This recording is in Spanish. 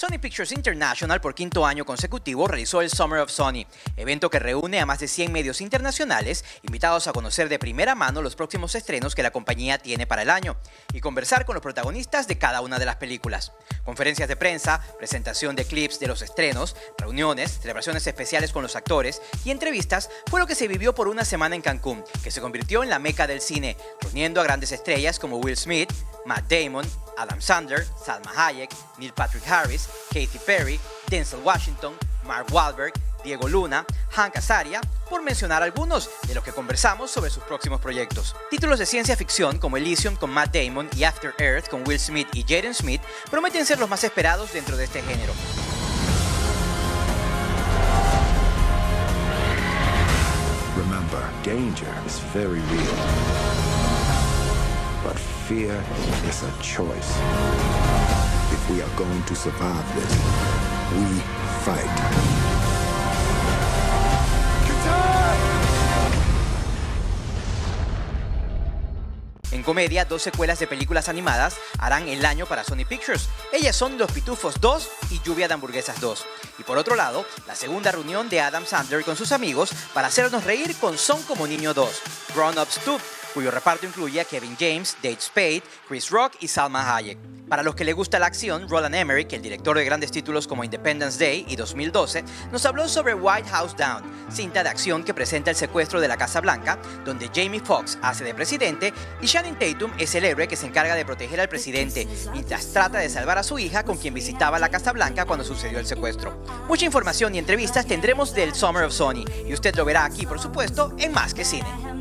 Sony Pictures International por quinto año consecutivo realizó el Summer of Sony, evento que reúne a más de 100 medios internacionales invitados a conocer de primera mano los próximos estrenos que la compañía tiene para el año y conversar con los protagonistas de cada una de las películas. Conferencias de prensa, presentación de clips de los estrenos, reuniones, celebraciones especiales con los actores y entrevistas fue lo que se vivió por una semana en Cancún, que se convirtió en la meca del cine, reuniendo a grandes estrellas como Will Smith, Matt Damon, Adam Sandler, Salma Hayek, Neil Patrick Harris, Katy Perry, Denzel Washington, Mark Wahlberg, Diego Luna, Hank Azaria, por mencionar algunos de los que conversamos sobre sus próximos proyectos. Títulos de ciencia ficción como Elysium con Matt Damon y After Earth con Will Smith y Jaden Smith prometen ser los más esperados dentro de este género. Fear is a choice. If we are going to survive this, we fight. En comedia, dos secuelas de películas animadas harán el año para Sony Pictures. Ellas son Los Pitufos 2 y Lluvia de Hamburguesas 2. Y por otro lado, la segunda reunión de Adam Sandler con sus amigos para hacernos reír con Son como Niño 2, Grown Ups 2, cuyo reparto incluye a Kevin James, Dave Spade, Chris Rock y Salma Hayek. Para los que le gusta la acción, Roland Emmerich, el director de grandes títulos como Independence Day y 2012, nos habló sobre White House Down, cinta de acción que presenta el secuestro de la Casa Blanca, donde Jamie Foxx hace de presidente y Shannon Tatum es el héroe que se encarga de proteger al presidente mientras trata de salvar a su hija con quien visitaba la Casa Blanca cuando sucedió el secuestro. Mucha información y entrevistas tendremos del Summer of Sony y usted lo verá aquí, por supuesto, en Más que Cine.